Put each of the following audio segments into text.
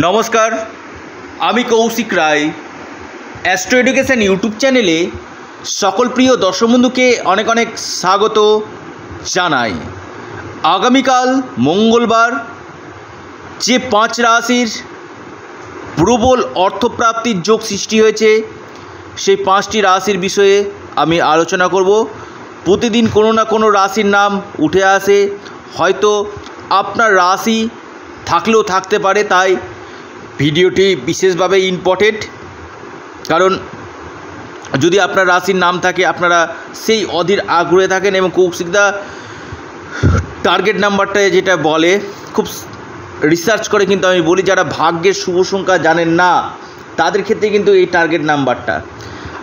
নমস্কার, আমি Kaushik Roy. Astro education YouTube চ্যানেলে সকল প্রিয় দর্শক বন্ধুকে অনেক অনেক স্বাগত জানাই। আগামীকাল মঙ্গলবার, যে পাঁচ রাশির প্রবল অর্থপ্রাপ্তির যোগ সৃষ্টি হয়েছে, সেই পাঁচটি রাশির বিষয়ে আমি আলোচনা করব। প্রতিদিন কোনো না কোনো রাশির নাম উঠে আসে। হয়তো আপনার রাশি থাকলেও থাকতে পারে, তাই ভিডিওটি বিশেষভাবে ইম্পর্টেন্ট কারণ যদি আপনার রাশির নাম থাকে, আপনারা সেই অধীর আগ্রহে থাকেন এবং কৌশিকদা টার্গেট নাম্বারটা যেটা বলে, খুব রিসার্চ করে কিন্তু আমি বলি, যারা ভাগ্যের শুভ সংখ্যা জানেন না, তাদের ক্ষেত্রে কিন্তু এই টার্গেট নাম্বারটা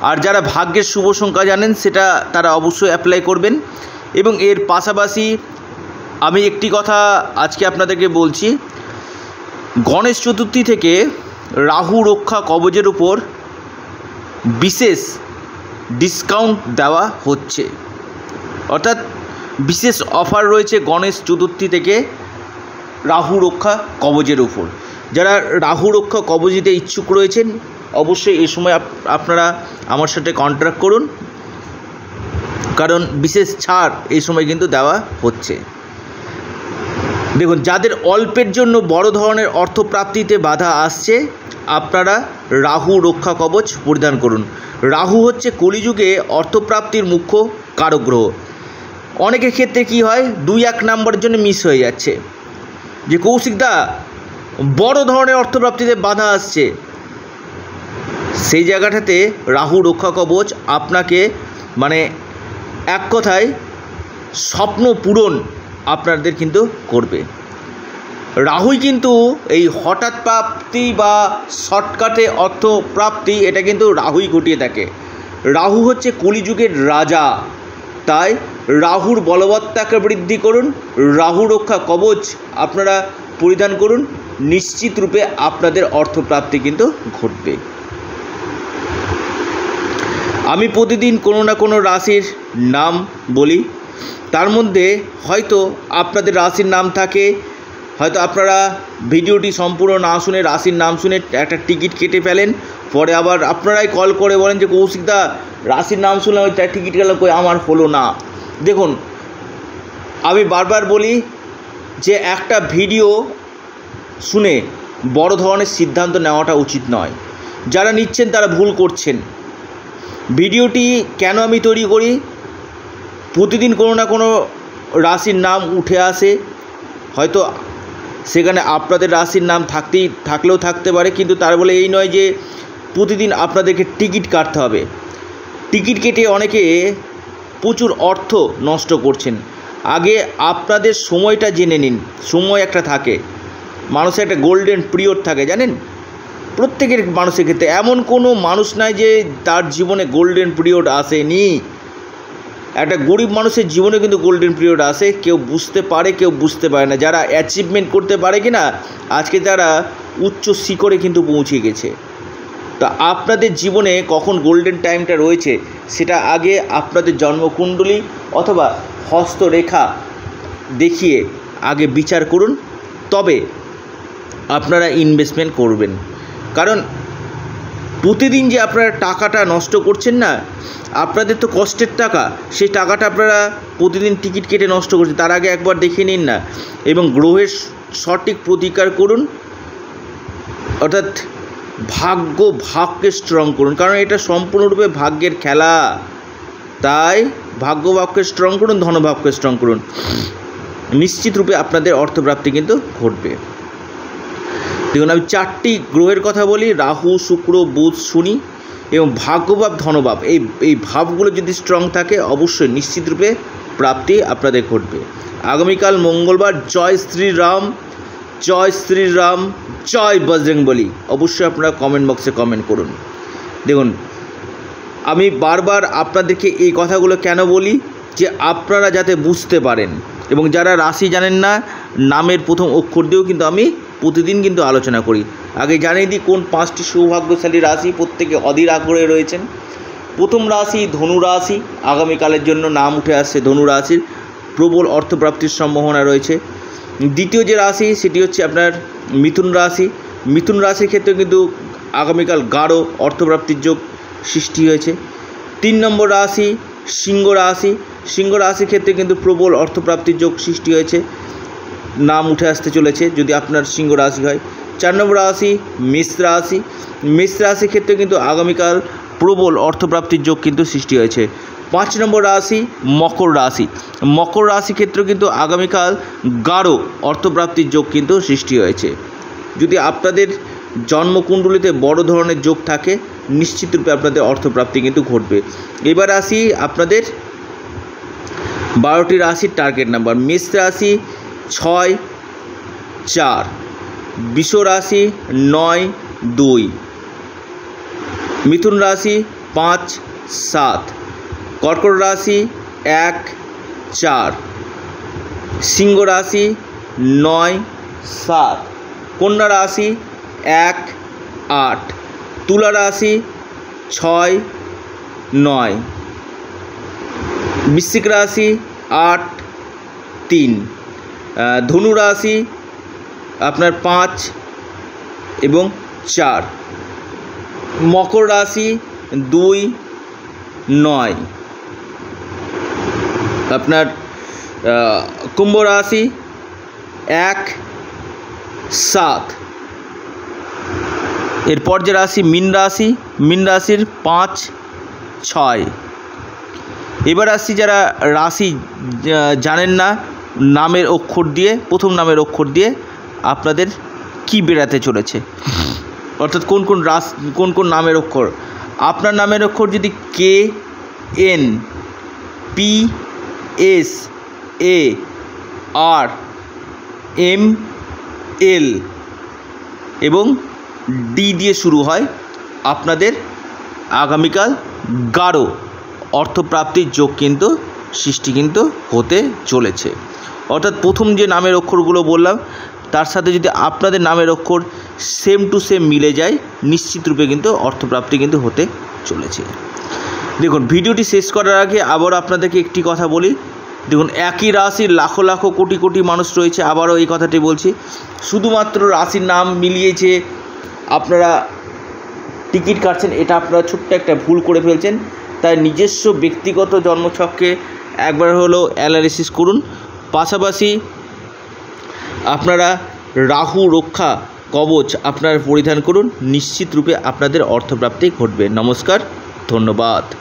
আর যারা ভাগ্যের শুভ সংখ্যা জানেন, সেটা তারা অবশ্যই অ্যাপ্লাই করবেন। এবং এর পাশাপাশি আমি একটি কথা আজকে আপনাদেরকে বলছি গণেশ চতুর্থী থেকে রাহু রক্ষা কবজের উপর বিশেষ ডিসকাউন্ট দেওয়া হচ্ছে। অর্থাৎ বিশেষ অফার রয়েছে গণেশ চতুর্থী থেকে রাহু রক্ষা কবজের উপর। যারা রাহু রক্ষা কবচ দিতে ইচ্ছুক রয়েছেন, অবশ্যই এই সময় আপ- আপনারা আমার সাথে কন্ট্যাক্ট করুন। কারণ বিশেষ ছাড় এই সময় কিন্তু দেওয়া হচ্ছে। দেখুন, যাদের অল্পের জন্য বড় ধরনের অর্থপ্রাপ্তিতে বাধা আসছে, আপনারা রাহু রক্ষা কবচ পরিধান করুন। রাহু হচ্ছে কলিযুগে অর্থপ্রাপ্তির মুখ্য কারক গ্রহ অনেকের ক্ষেত্রে কি হয়, দুই এক নাম্বারের জন্য মিস হয়ে যাচ্ছে। যে কৌশিকদা বড় ধরনের অর্থপ্রাপ্তিতে বাধা আসছে। সেই জায়গাটাতে রাহু রক্ষা কবচ আপনাকে মানে এক কথায় স্বপ্ন পূরণ আপনাদের কিন্তু করবে। রাহুই কিন্তু এই হঠাৎ প্রাপ্তি বা শর্টকাটে অর্থ প্রাপ্তি, এটা কিন্তু রাহুই ঘটিয়ে থাকে রাহু হচ্ছে কলিযুগের রাজা। তাই রাহুর বলবত্তাকে বৃদ্ধি করুন, রাহু রক্ষা কবচ আপনারা পরিধান করুন, নিশ্চিত রূপে আপনাদের অর্থপ্রাপ্তি কিন্তু ঘটবে। আমি প্রতিদিন কোনো না কোনো রাশির নাম বলি তার মধ্যে হয়তো আপনাদের রাশির নাম থাকে, হয়তো আপনারা ভিডিওটি সম্পূর্ণ না শুনে রাশির নাম শুনে একটা টিকিট কেটে ফেলেন, পরে আবার আপনারাই কল করে বলেন যে কৌশিকদা রাশির নাম শুনলাম, ওই টিকিট গেল, কই আমার হলো না। দেখুন, আমি বারবার বলি যে, একটা ভিডিও শুনে বড় ধরনের সিদ্ধান্ত নেওয়াটা উচিত নয়। যারা নিচ্ছেন, তারা ভুল করছেন। ভিডিওটি কেন আমি তৈরি করি? প্রতিদিন কোনো না কোনো রাশির নাম উঠে আসে। হয়তো সেখানে আপনাদের রাশির নাম থাকতেই, থাকলেও থাকতে পারে, কিন্তু তার বলে এই নয় যে প্রতিদিন আপনাদেরকে টিকিট কাটতে হবে। টিকিট কেটে অনেকে প্রচুর অর্থ নষ্ট করছেন। আগে আপনাদের সময়টা জেনে নিন, সময় একটা থাকে। মানুষের একটা গোল্ডেন পিরিয়ড থাকে, জানেন? প্রত্যেকের মানুষের ক্ষেত্রে এমন কোনো মানুষ নাই যে তার জীবনে গোল্ডেন পিরিয়ড আসেনি। একটা গরিব মানুষের জীবনে কিন্তু গোল্ডেন পিরিয়ড আসে। কেউ বুঝতে পারে, কেউ বুঝতে পারে না। যারা অ্যাচিভমেন্ট করতে পারে কি না আজকে তারা উচ্চ শিখরে কিন্তু পৌঁছে গেছে। তা আপনাদের জীবনে কখন গোল্ডেন টাইমটা রয়েছে, সেটা আগে আপনাদের জন্মকুণ্ডলী অথবা হস্তরেখা দেখিয়ে আগে বিচার করুন। তবে আপনারা ইনভেস্টমেন্ট করবেন। কারণ প্রতিদিন যে আপনারা টাকাটা নষ্ট করছেন না, আপনাদের তো কষ্টের টাকা। সেই টাকাটা আপনারা প্রতিদিন টিকিট কেটে নষ্ট করছেন। তার আগে একবার দেখে নিন না। এবং গ্রহের সঠিক প্রতিকার করুন। অর্থাৎ ভাগ্য ভাবকে স্ট্রং করুন। কারণ এটা সম্পূর্ণরূপে ভাগ্যের খেলা। তাই ভাগ্য ভাবকে স্ট্রং করুন, ধনভাবকে স্ট্রং করুন। নিশ্চিত রূপে আপনাদের অর্থপ্রাপ্তি কিন্তু ঘটবে। দেখুন, আমি চারটি গ্রহের কথা বলি, রাহু, শুক্র, বুধ, শনি এবং ভাগ্যভাব, ধনভাব। এই এই ভাবগুলো যদি স্ট্রং থাকে, অবশ্যই নিশ্চিতরূপে প্রাপ্তি আপনাদের ঘটবে। আগামীকাল মঙ্গলবার, জয় শ্রীরাম জয় শ্রীরাম, জয় বজরংবলী অবশ্যই আপনারা কমেন্ট বক্সে কমেন্ট করুন। দেখুন, আমি বারবার আপনাদেরকে এই কথাগুলো কেন বলি? যে আপনারা যাতে বুঝতে পারেন এবং যারা রাশি জানেন না নামের প্রথম অক্ষর দিয়েও কিন্তু আমি প্রতিদিন কিন্তু আলোচনা করি। আগে জানিয়ে দিই কোন পাঁচটি সৌভাগ্যশালী রাশি প্রত্যেকে অধীর আগ্রহে রয়েছেন। প্রথম রাশি ধনু রাশি, আগামীকালের জন্য নাম উঠে আসছে ধনু রাশির। প্রবল অর্থপ্রাপ্তির সম্ভাবনা রয়েছে। দ্বিতীয় যে রাশি, সেটি হচ্ছে আপনার মিথুন রাশি। মিথুন রাশির ক্ষেত্রে কিন্তু আগামীকাল গাঢ় অর্থপ্রাপ্তির যোগ সৃষ্টি হয়েছে। তিন নম্বর রাশি, সিংহ রাশি। সিংহ রাশির ক্ষেত্রে কিন্তু প্রবল অর্থপ্রাপ্তির যোগ সৃষ্টি হয়েছে। নাম উঠে আসতে চলেছে যদি আপনার সিংহ রাশি হয়। চার নম্বর রাশি মেষ রাশি। মেষ রাশির ক্ষেত্রে কিন্তু আগামীকাল প্রবল অর্থপ্রাপ্তির যোগ কিন্তু সৃষ্টি হয়েছে। পাঁচ নম্বর রাশি মকর রাশি। মকর রাশি ক্ষেত্রে কিন্তু আগামীকাল গাঢ় অর্থপ্রাপ্তির যোগ কিন্তু সৃষ্টি হয়েছে। যদি আপনাদের জন্মকুণ্ডলিতে বড় ধরনের যোগ থাকে নিশ্চিতরূপে আপনাদের অর্থপ্রাপ্তি কিন্তু ঘটবে। এবার আসি আপনাদের বারোটি রাশির টার্গেট নাম্বার মেষ রাশি ছয়, চার। বিষ রাশি নয়, দুই। মিথুন রাশি পাঁচ, সাত। কর্কট রাশি এক, চার। সিংহ রাশি নয়, সাত। কন্যা রাশি এক, আট। তুলা রাশি ছয়, নয়। বৃশ্চিক রাশি আট, তিন। ধনু রাশি, আপনার পাঁচ এবং চার। মকর রাশি দুই, নয়। আপনার কুম্ভ রাশি এক, সাত। এরপর যে রাশি মিন রাশি, মিন রাশির পাঁচ, ছয়। এবার আসছি যারা রাশি জানেন না নামের অক্ষর দিয়ে, প্রথম নামের অক্ষর দিয়ে আপনাদের কি বেড়াতে চলেছে? অর্থাৎ কোন কোন রাস, কোন কোন নামের অক্ষর? আপনার নামের অক্ষর যদি K N, P S A R M L এবং ডি দিয়ে শুরু হয় আপনাদের আগামীকাল গাঢ় অর্থপ্রাপ্তির যোগ কিন্তু সৃষ্টি কিন্তু হতে চলেছে। অর্থাৎ প্রথম যে নামের অক্ষরগুলো বললাম, তার সাথে যদি আপনাদের নামের অক্ষর সেম টু সেম মিলে যায়, নিশ্চিত রূপে কিন্তু অর্থপ্রাপ্তি কিন্তু হতে চলেছে। দেখুন, ভিডিওটি শেষ করার আগে আবার আপনাদেরকে একটি কথা বলি। দেখুন, একই রাশির লাখো লাখো কোটি কোটি মানুষ রয়েছে, আবারও এই কথাটি বলছি। শুধুমাত্র রাশির নাম মিলিয়েছে আপনারা টিকিট কাটছেন, এটা আপনারা ছোট্ট একটা ভুল করে ফেলছেন। তাই নিজস্ব ব্যক্তিগত জন্মছককে একবার হলো অ্যানালিসিস করুন। পাশাপাশি আপনারা রাহু, রক্ষা, কবচ আপনার পরিধান করুন। নিশ্চিত রূপে আপনাদের অর্থপ্রাপ্তি ঘটবে। নমস্কার, ধন্যবাদ।